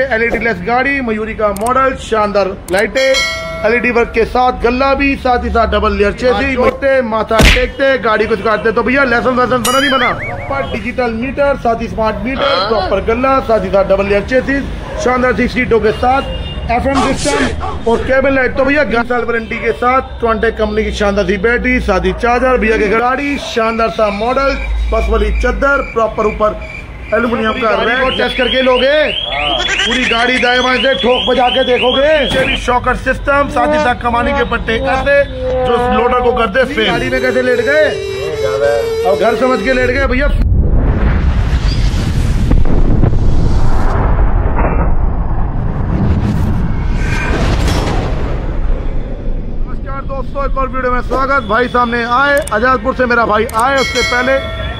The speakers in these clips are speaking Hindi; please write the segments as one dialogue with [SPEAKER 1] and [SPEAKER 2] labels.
[SPEAKER 1] एलईडी लेस गाड़ी मयूरी का मॉडल शानदार लाइटें एलईडी वर्क के साथ गल्ला भी साथ ही साथ डबल लेयर चेसी जोड़ते माथा टेकते गाड़ी को दिखाते तो भैया लेसन वेसन बना नहीं बना? प्रॉपर डिजिटल मीटर साथ ही स्मार्ट मीटर प्रॉपर गल्ला साथ ही साथ डबल लेयर चेसी शानदार सी सीटों के साथ एफ़ एम सिस्टम और केबल लाइट तो भैया ग्यारह साल वारंटी के साथ ट्वेंटे कंपनी की शानदार सी बैटरी साथ ही चार्जर भैया की गाड़ी शानदार सा मॉडल बस वाली चद्दर प्रॉपर ऊपर एल्यूमिनियम का रैक। टेस्ट करके लोगे। पूरी गाड़ी दाएँ बाएँ से ठोक बजा के देखोगे। शॉकर सिस्टम साथ ही साथ कमानी के पट्टे ऐसे जो लोडर को करते फेल गाड़ी में कैसे लेट गए? अब घर समझ के लेट गए भैया। दोस्तों एक और वीडियो में स्वागत। भाई सामने आए आजादपुर से मेरा भाई आए उससे पहले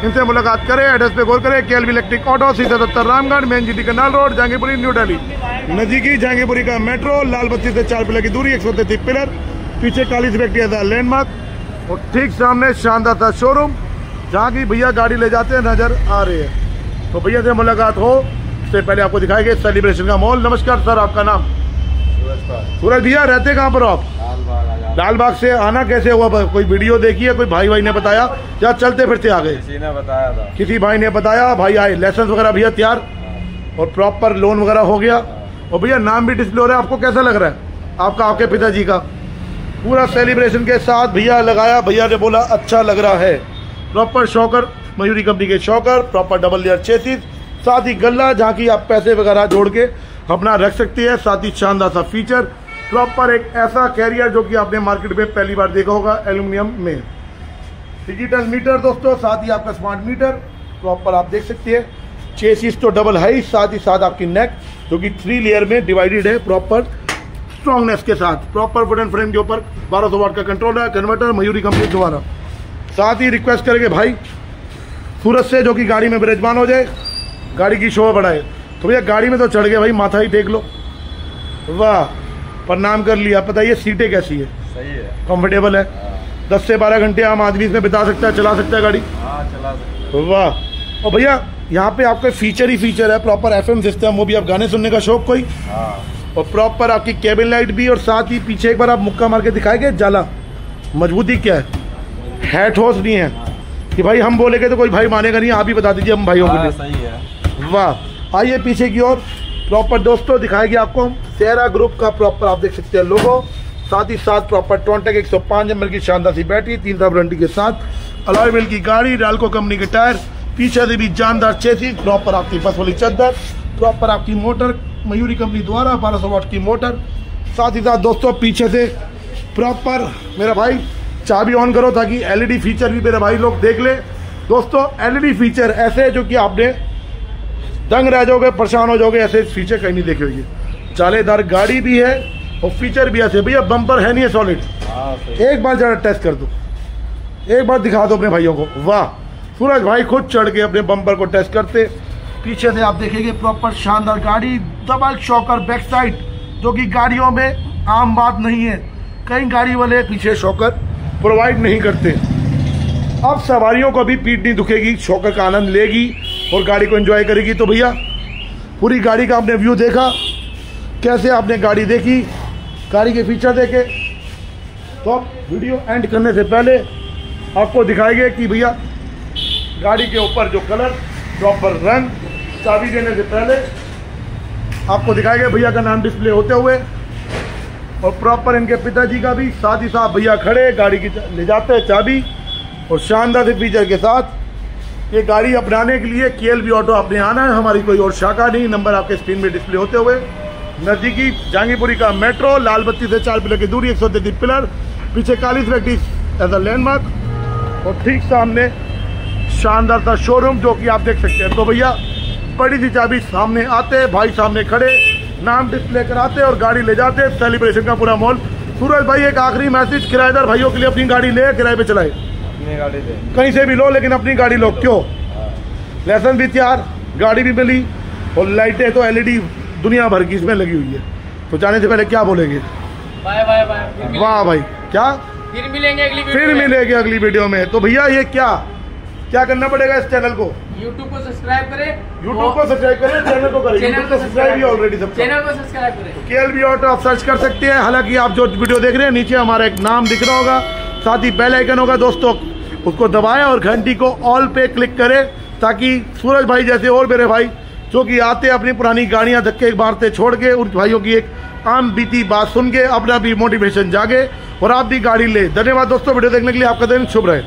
[SPEAKER 1] इनसे मुलाकात करें एड्रेस पे गौर करें के इलेक्ट्रिक ऑटो सीधा दत्तर Ramgarh main GT Karnal road Jahangirpuri New Delhi नजीकी Jahangirpuri का मेट्रो लाल बत्ती से चार पिलर की दूरी एक सौ तैतीस पिलर पीछे कालीस व्यक्ति लैंडमार्क। और ठीक सामने शानदार था शोरूम जहाँ की भैया गाड़ी ले जाते हैं नज़र आ रही है। तो भैया से मुलाकात हो उससे पहले आपको दिखाएँगे सेलिब्रेशन का मॉल नमस्कार सर आपका नाम? सूरज भैया रहते कहाँ पर आप? लाल बाग से आना कैसे हुआ? कोई वीडियो देखी है? कोई भाई भाई ने बताया? या चलते फिरते आ गए?
[SPEAKER 2] किसी ने बताया था।
[SPEAKER 1] किसी भाई ने बताया भाई आए लाइसेंस वगैरह भैया तैयार? और प्रॉपर लोन वगैरह हो गया? और भैया नाम भी डिस्प्ले हो रहा है आपको कैसा लग रहा है? आपका आपके पिताजी का? पूरा सेलिब्रेशन के साथ भैया लगाया भैया ने बोला अच्छा लग रहा है। प्रॉपर शॉकर मयूरी कंपनी के shocker proper double layer chassis साथ ही गल्ला जहाँ की आप पैसे वगैरह जोड़ के अपना रख सकते हैं, साथ ही शानदार सा फीचर प्रॉपर एक ऐसा कैरियर जो कि आपने मार्केट में पहली बार देखा होगा एल्यूमिनियम में। डिजिटल मीटर दोस्तों, साथ ही आपका स्मार्ट मीटर प्रॉपर आप देख सकते हैं। चेसिस तो डबल हाई साथ ही साथ आपकी नेक जो कि थ्री लेयर में डिवाइडेड है प्रॉपर स्ट्रॉन्गनेस के साथ। प्रॉपर वुडन फ्रेम के ऊपर 1200 वाट का कंट्रोल है कन्वर्टर मयूरी कंपनी द्वारा साथ ही रिक्वेस्ट करेंगे भाई सूरत से जो कि गाड़ी में विराजमान हो जाए, गाड़ी की शोभा बढ़ाए। तो भैया गाड़ी में तो चढ़ गए भाई माथा ही देख लो। वाह प्रणाम कर लिया। पता ये सीटें कैसी है?
[SPEAKER 2] सही है।
[SPEAKER 1] कंफर्टेबल है? दस से बारह घंटे आम आदमी इसमें बिता सकता है चला सकता है गाड़ी?
[SPEAKER 2] हाँ चला सकते
[SPEAKER 1] वाह। और भैया यहाँ पे आपका फीचर ही फीचर है प्रॉपर एफएम सिस्टम वो भी आप गाने सुनने का शौक कोई?
[SPEAKER 2] हाँ।
[SPEAKER 1] और प्रॉपर आपकी केबिन लाइट भी और साथ ही पीछे एक बार आप मुक्का मार के दिखाएँगे जाला। मजबूती क्या है? हैट होस नहीं है। कि भाई हम बोलेंगे तो कोई भाई मानेगा नहीं आप ही बता दीजिए हम भाइयों के
[SPEAKER 2] हाँ, है।
[SPEAKER 1] वाह। आइए पीछे की ओर। प्रॉपर दोस्तों, दिखाएगी आपको हम सेरा ग्रुप का प्रॉपर आप देख सकते हैं लोगो साथ ही साथ प्रॉपर टोंटेक एक सौ की शानदार सी बैटरी तीन साल वारंटी के साथ। अलॉय व्हील की गाड़ी डालको कंपनी के टायर पीछे से भी जानदार चेसी प्रॉपर आपकी बस वाली चद्दर प्रॉपर आपकी मोटर मयूरी कंपनी द्वारा बारह सौ वाट की मोटर साथ ही साथ दोस्तों, पीछे से प्रॉपर मेरा भाई, चाबी ऑन करो ताकि एलईडी फीचर भी मेरे भाई लोग देख ले। दोस्तों एलईडी फीचर ऐसे है जो कि आपने दंग रह जाओगे, परेशान हो जाओगे, ऐसे फीचर कहीं नहीं देखे होंगे। जालेदार गाड़ी भी है और फीचर भी ऐसे। भैया बम्पर है नहीं है सॉलिड एक बार जरा टेस्ट कर दो। एक बार दिखा दो अपने भाइयों को। वाह, सूरज भाई खुद चढ़ के अपने बम्पर को टेस्ट करते। पीछे से आप देखेंगे प्रॉपर शानदार गाड़ी डबल शॉकर बैक साइड जो कि गाड़ियों में आम बात नहीं है। कई गाड़ी वाले पीछे शॉकर प्रोवाइड नहीं करते। अब सवारियों को भी पीठ नहीं दुखेगी शॉकर का आनंद लेगी। और गाड़ी को एंजॉय करेगी तो भैया, पूरी गाड़ी का आपने व्यू देखा, कैसे आपने गाड़ी देखी, गाड़ी के फीचर देखे। तो आप वीडियो एंड करने से पहले आपको दिखाएँगे कि भैया, गाड़ी के ऊपर जो कलर प्रॉपर रंग, चाबी देने से पहले आपको दिखाएँगे भैया का नाम डिस्प्ले होते हुए। और प्रॉपर इनके पिताजी का भी, साथ ही साथ भैया खड़े, गाड़ी की ले जाते हैं चाबी। और शानदार फीचर के साथ ये गाड़ी अपनाने के लिए के ऑटो आपने आना है। हमारी कोई और शाखा नहीं, नंबर आपके स्क्रीन में डिस्प्ले होते हुए। नज़दीकी जहांगीरपुरी का मेट्रो लाल बत्ती से चार पिलर की दूरी, एक सौ पिलर, पीछे कालीस व्यक्ति एज अ लैंडमार्क, और ठीक सामने शानदार सा शोरूम जो कि आप देख सकते हैं। तो भैया, बड़ी सी चाबी सामने आते, भाई सामने खड़े, नाम डिस्प्ले कराते और गाड़ी ले जाते। सेलिब्रेशन का पूरा मॉल सूरज भाई, एक आखिरी मैसेज किराएदार भाइयों के लिए अपनी गाड़ी ले, किराए पे चलाए। कहीं से भी लो लेकिन अपनी गाड़ी लो। क्यों? लाइसेंस भी तैयार गाड़ी भी मिली और लाइटें तो एलईडी दुनिया भर की इसमें लगी हुई है। तो जाने से पहले क्या बोलेंगे?
[SPEAKER 3] Bye bye bye. फिर
[SPEAKER 1] वाह भाई क्या?
[SPEAKER 3] फिर मिलेंगे अगली
[SPEAKER 1] फिर
[SPEAKER 3] में।
[SPEAKER 1] मिलेगी अगली वीडियो में। तो भैया ये क्या? क्या करना पड़ेगा इस चैनल को?
[SPEAKER 3] यूट्यूब को सब्सक्राइब करें।
[SPEAKER 1] यूट्यूब को सब्सक्राइब करें चैनल को करें।
[SPEAKER 3] चैनल को
[SPEAKER 1] सब्सक्राइब ही ऑलरेडी
[SPEAKER 3] चैनल को सब्सक्राइब करें।
[SPEAKER 1] केएलबी ऑटो आप सर्च कर सकते हैं। हालाँकि आप जो वीडियो देख रहे हैं नीचे हमारा एक नाम दिख रहा होगा। साथ ही बेल आइकन होगा दोस्तों। उसको दबाएँ और घंटी को ऑल पे क्लिक करें ताकि सूरज भाई जैसे और मेरे भाई, जो कि आते अपनी पुरानी गाड़ियाँ धक्के मारते छोड़ के, उन भाइयों की एक आम बीती बात सुन के अपना भी मोटिवेशन जागे और आप भी गाड़ी ले। धन्यवाद दोस्तों, वीडियो देखने के लिए आपका दिन शुभ रहे।